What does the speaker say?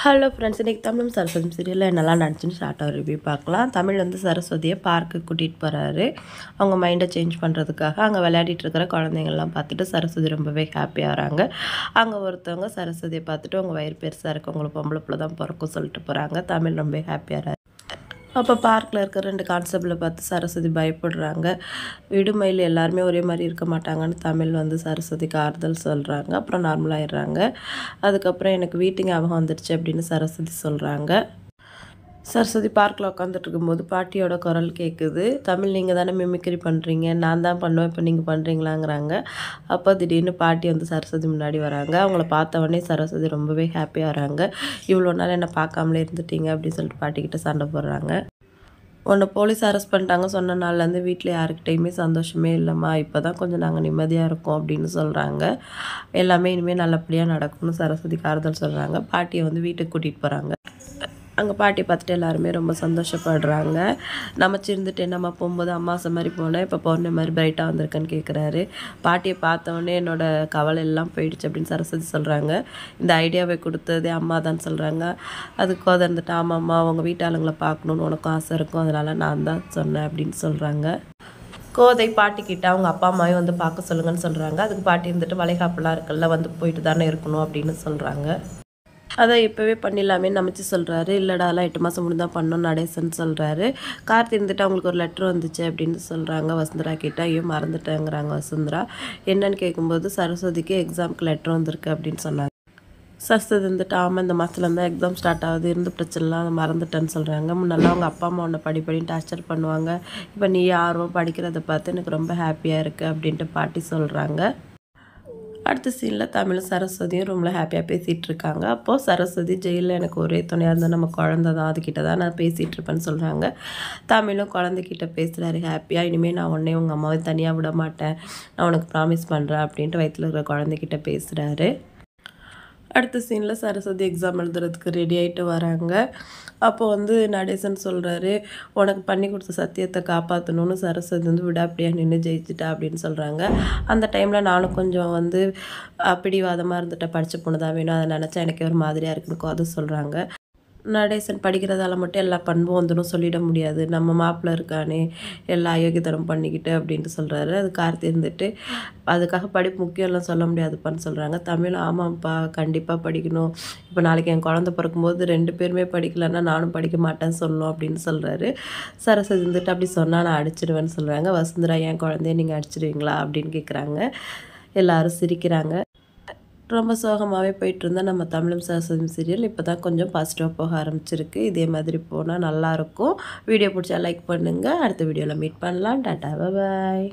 Hello friends இன்றைக்கி தமிழ் சரஸ்வதி சீரியலில் என்னெல்லாம் நடந்துச்சுன்னு ஷார்ட்டாக ரிவ்யூ பார்க்கலாம். தமிழ் வந்து சரஸ்வதியை பார்க்கு கூட்டிகிட்டு போகிறாரு அவங்க மைண்டை சேஞ்ச் பண்ணுறதுக்காக அங்கே விளையாடிட்டு இருக்கிற குழந்தைங்கள்லாம் பார்த்துட்டு சரஸ்வதி ரொம்பவே ஹாப்பியாக வராங்க. அங்கே ஒருத்தவங்க சரஸ்வதியை பார்த்துட்டு உங்கள் வயிறு பெருசாக இருக்குது உங்களுக்கு பொம்பளை பிள்ளை தான் பிறக்கும் சொல்லிட்டு போகிறாங்க தமிழ் ரொம்ப ஹாப்பியாக அப்போ பார்க்கில் இருக்கிற ரெண்டு கான்செப்டில் பார்த்து சரஸ்வதி பயப்படுறாங்க. விடுமையில் எல்லாருமே ஒரே மாதிரி இருக்க மாட்டாங்கன்னு தமிழ் வந்து சரஸ்வதிக்கு ஆறுதல் சொல்கிறாங்க அப்புறம் நார்மலாகிடுறாங்க அதுக்கப்புறம் எனக்கு வீட்டு ஞாபகம் வந்துடுச்சு அப்படின்னு சரஸ்வதி சொல்கிறாங்க சரஸ்வதி பார்க்கில் உட்காந்துட்டு இருக்கும்போது பாட்டியோட குரல் கேட்குது தமிழ் நீங்கள் தானே மிமிக்ரி பண்ணுறீங்க நான் தான் பண்ணுவேன். இப்போ நீங்கள் பண்ணுறீங்களாங்கிறாங்க அப்போ திடீர்னு பாட்டி வந்து சரஸ்வதி முன்னாடி வராங்க. அவங்கள பார்த்தவொடனே சரஸ்வதி ரொம்பவே ஹாப்பியாக வராங்க. இவ்வளோ நாள் என்னை பார்க்காமலே இருந்துட்டீங்க அப்படின்னு சொல்லிட்டு பாட்டிக்கிட்ட சண்டை போடுறாங்க. உன்னை போலீஸ் அரெஸ்ட் பண்ணிட்டாங்க சொன்ன நாள்லேருந்து வீட்டில் யாருக்கிட்டையுமே சந்தோஷமே இல்லைம்மா. இப்போ தான் கொஞ்சம் நாங்கள் நிம்மதியாக இருக்கோம் அப்படின்னு சொல்கிறாங்க எல்லாமே இனிமேல் நல்லபடியாக நடக்கும்னு சரஸ்வதி காரதல் சொல்கிறாங்க பாட்டியை வந்து வீட்டுக்கு கூட்டிகிட்டு போகிறாங்க அங்கே பாட்டி பார்த்துட்டு எல்லாருமே ரொம்ப சந்தோஷப்படுறாங்க. நம்ம சிரிந்துட்டு நம்ம போகும்போது அம்மாசை மாதிரி போனேன் இப்போ பொண்ணு மாதிரி பிரைட்டாக வந்திருக்கேன்னு கேட்குறாரு பாட்டியை பார்த்தோன்னே என்னோட கவலை எல்லாம் போயிடுச்சு அப்படின்னு சரஸ்வதி சொல்கிறாங்க இந்த ஐடியாவை கொடுத்ததே அம்மா தான் சொல்கிறாங்க அதுக்கு இருந்துட்டு ஆமாம்மா அவங்க வீட்டாளுங்களை பார்க்கணுன்னு உனக்கும் ஆசை இருக்கும். அதனால் நான் தான் சொன்னேன் அப்படின்னு சொல்கிறாங்க கோதை பாட்டிக்கிட்ட அவங்க அப்பா அம்மாவையும் வந்து பார்க்க சொல்லுங்கன்னு சொல்கிறாங்க அதுக்கு பாட்டி இருந்துட்டு வளைகாப்பெல்லாம் இருக்குல்ல வந்து போயிட்டு தானே இருக்கணும் அப்படின்னு சொல்கிறாங்க அதை இப்போவே பண்ணிடலாமே நமைச்சு சொல்கிறாரு இல்லைடா அதெல்லாம் எட்டு மாதம் முடிஞ்சு தான் பண்ணோம் நடேசன் சொல்கிறாரு கார்த்தி இருந்துட்டு அவங்களுக்கு ஒரு லெட்ரு வந்துச்சு அப்படின்னு சொல்கிறாங்க வசுந்தரா கிட்ட ஐயோ மறந்துட்டேங்கிறாங்க வசுந்தரா. என்னன்னு கேட்கும்போது சரஸ்வதிக்கு எக்ஸாமுக்கு லெட்ரு வந்திருக்கு அப்படின்னு சொன்னாங்க. சரஸ்வதி இருந்துட்டு ஆமாம் இந்த மாதத்துல இருந்தால் எக்ஸாம் ஸ்டார்ட் ஆகுது இருந்து பிரச்சனைலாம் அதை மறந்துட்டேன்னு சொல்கிறாங்க முன்னெல்லாம் அவங்க அப்பா அம்மா உன்னை படி படின்னு டார்ச்சர் பண்ணுவாங்க. இப்போ நீ ஆர்வம் படிக்கிறத பார்த்து எனக்கு ரொம்ப ஹாப்பியாக இருக்குது அப்படின்ட்டு பாட்டி சொல்கிறாங்க அடுத்த சீனில் தமிழும் சரஸ்வதியும் ரூமில் ஹாப்பியாக பேசிகிட்டு இருக்காங்க அப்போது சரஸ்வதி ஜெயிலில் எனக்கு ஒரே துணையாக இருந்தால் நம்ம குழந்த தான் அதுக்கிட்ட தான் நான் பேசிகிட்டு இருப்பேன்னு சொல்கிறாங்க தமிழும் குழந்தைக்கிட்ட பேசுகிறாரு ஹாப்பியாக இனிமேல் நான் உடனே உங்கள் அம்மாவை தனியாக விட மாட்டேன். நான் உனக்கு ப்ராமிஸ் பண்ணுறேன் அப்படின்ட்டு வயிற்றில் இருக்கிற குழந்தைக்கிட்ட பேசுகிறாரு அடுத்த சீனில் சரஸ்வதி எக்ஸாம் எழுதுறதுக்கு ரெடி ஆகிட்டு வராங்க. அப்போ வந்து நடேசன் சொல்கிறாரு உனக்கு பண்ணி கொடுத்த சத்தியத்தை காப்பாற்றணும்னு சரஸ்வதி வந்து விடாப்படியாக நின்று ஜெயிச்சிட்டா? அப்படின்னு சொல்கிறாங்க அந்த டைமில் நானும் கொஞ்சம் வந்து பிடிவாதமாக இருந்துட்டேன். படித்த பொண்ணு தான் வேணும். அதை நினச்சா எனக்கு ஒரு மாதிரியாக இருக்குன்னு அது சொல்கிறாங்க நடேசன் படிக்கிறதால மட்டும் எல்லா பண்பும் வந்துடும் சொல்லிட முடியாது. நம்ம மாப்பிள்ளை இருக்கானே எல்லா அயோக்கியத்தனம் பண்ணிக்கிட்டு அப்படின்ட்டு சொல்கிறாரு அது கார்த்தி இருந்துட்டு அதுக்காக படிப்பு முக்கியம்லாம் சொல்ல முடியாதுப்பான்னு சொல்கிறாங்க தமிழ் ஆமாம்ப்பா கண்டிப்பாக படிக்கணும். இப்போ நாளைக்கு என் குழந்த பிறக்கும்போது ரெண்டு பேருமே படிக்கலன்னா நானும் படிக்க மாட்டேன்னு சொல்லணும் அப்படின்னு சொல்கிறாரு சரஸ்வதி இருந்துட்டு அப்படி சொன்னால் நான் அடிச்சிடுவேன்னு சொல்கிறாங்க வசுந்தரா என் குழந்தைய நீங்கள் அடிச்சிடுவீங்களா அப்படின்னு கேட்குறாங்க எல்லாரும் சிரிக்கிறாங்க. ரொம்ப சோகமாகவே போயிட்டு இருந்தால் நம்ம தமிழும் சாசனம் சீரியல் இப்போ தான் கொஞ்சம் பாசிட்டிவாக போக ஆரம்பிச்சிருக்கு. இதே மாதிரி போனால் நல்லாயிருக்கும் வீடியோ பிடிச்சா லைக் பண்ணுங்கள் அடுத்த வீடியோவில் மீட் பண்ணலாம். டாட்டா பாய்